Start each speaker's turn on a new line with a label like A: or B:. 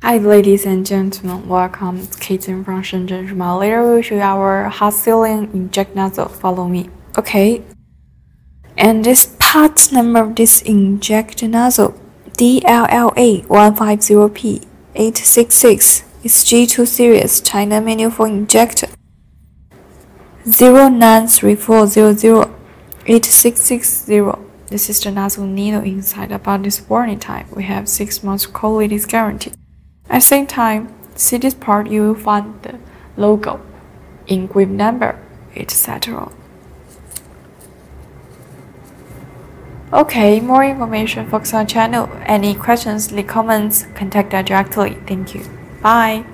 A: Hi ladies and gentlemen, welcome. It's Caitlin from Shenzhen Shumatt. Later we will show you our hot sealing inject nozzle. Follow me. Okay. And this part number of this inject nozzle DLLA150P866 is G2 series China manual for injector 0934008660. This is the nozzle needle inside. About this warranty time, we have 6 months quality guarantee. At the same time, see this part you will find the logo, grip number, etc. Okay, more information focus on channel. Any questions, leave comments, contact us directly. Thank you. Bye.